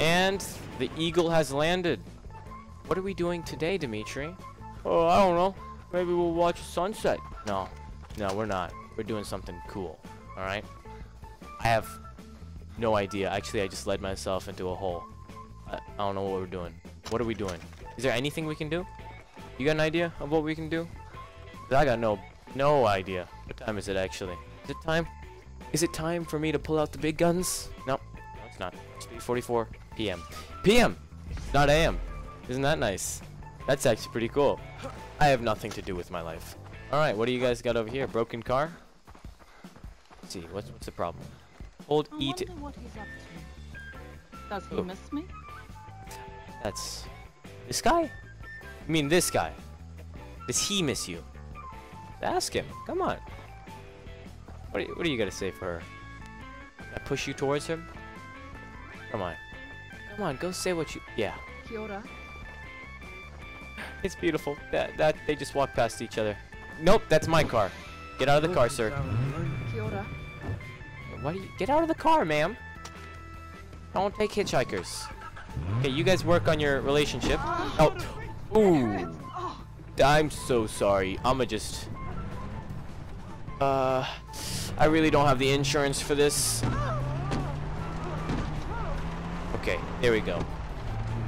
And the eagle has landed. What are we doing today, Dimitri? Oh, I don't know. Maybe we'll watch sunset. No, no, we're not. We're doing something cool. All right. I have no idea. Actually, I just led myself into a hole. I, I don't know what we're doing. What are we doing? Is there anything we can do? You got an idea of what we can do? I got no no idea. What time is it actually? Is it time? Is it time for me to pull out the big guns? No, not. It's 44 p.m. p.m. Not a.m. Isn't that nice? That's actually pretty cool. I have nothing to do with my life. All right, what do you guys got over here? Broken car? Let's see, what's what's the problem? Hold I E to wonder what he's up to. Does he Oh. miss me? That's this guy? I mean this guy. Does he miss you? Ask him. Come on. What are you, what are you gonna say for her? I push you towards him? Come on. Come on, go say what you. Yeah, Kia it's beautiful. That that they just walk past each other. Nope, that's my car. Get out of the car, sir. Kia. Why do you get out of the car, ma'am? I don't take hitchhikers. Okay, you guys work on your relationship. Oh, ooh. I'm so sorry. I'ma just. Uh, I really don't have the insurance for this. Okay, there we go.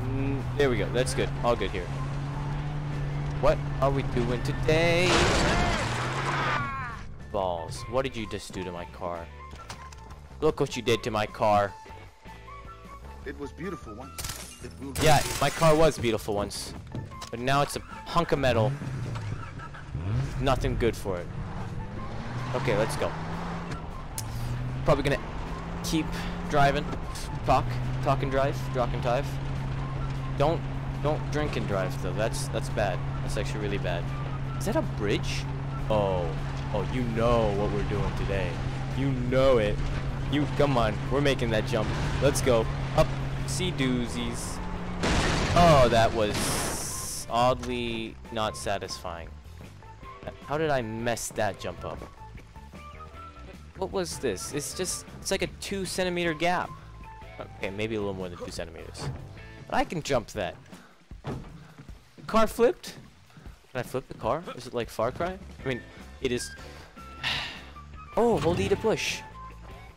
Mm, there we go. That's good. All good here. What are we doing today? Balls. What did you just do to my car? Look what you did to my car. It was beautiful once. Yeah, my car was beautiful once. But now it's a hunk of metal. Nothing good for it. Okay, let's go. Probably gonna keep driving. Talk. Talk and drive. Talk and drive. Don't don't drink and drive though. That's that's bad. That's actually really bad. Is that a bridge? Oh. Oh, you know what we're doing today. You know it. You come on. We're making that jump. Let's go. Up. See doozies. Oh, that was oddly not satisfying. How did I mess that jump up? What was this? It's just, it's like a two centimeter gap. Okay, maybe a little more than two centimeters. But I can jump that. The car flipped? Can I flip the car? Is it like Far Cry? I mean, it is. Oh, hold E to push.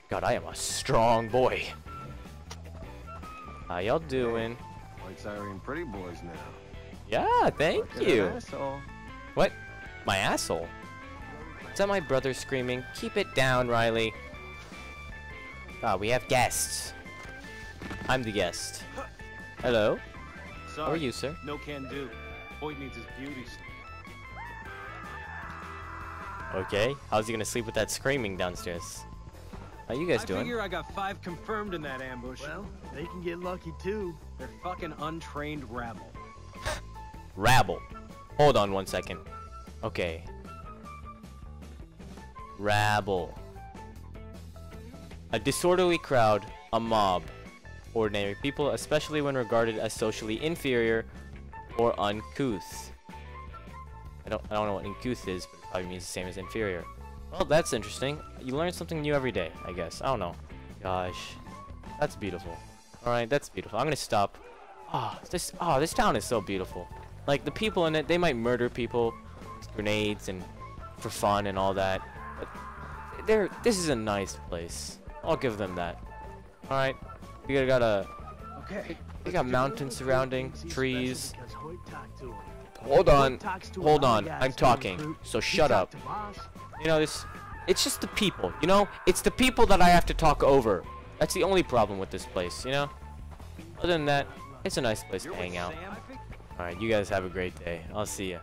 God, I am a strong boy. How y'all doing? White Siren pretty boys now. Yeah, thank Look you. What? My asshole? Is that my brother screaming? Keep it down, Riley. Ah, we have guests. I'm the guest. Hello? Sorry, How are you, sir? No can do. Boy needs his beauties. Okay. How's he gonna sleep with that screaming downstairs? How you guys I doing? figure I got five confirmed in that ambush. Well, they can get lucky too. They're fucking untrained rabble. Rabble. Hold on one second. Okay. Rabble. A disorderly crowd, a mob. Ordinary people, especially when regarded as socially inferior or uncouth. I don't, I don't know what uncouth is, but it probably means the same as inferior. Well, that's interesting. You learn something new every day, I guess. I don't know. Gosh. That's beautiful. Alright, that's beautiful. I'm gonna stop. Oh, this oh, this town is so beautiful. Like the people in it, they might murder people with grenades and for fun and all that. But they're this is a nice place. I'll give them that. Alright. We got a Okay. we got mountains surrounding, trees. special because Hoyt talked to him. Hold on. talks to a Hold on. I'm talking. So shut up. You know this it's just the people, you know? It's the people that I have to talk over. That's the only problem with this place, you know? Other than that, it's a nice place to hang out. Alright, you guys have a great day. I'll see ya.